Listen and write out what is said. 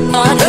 I do.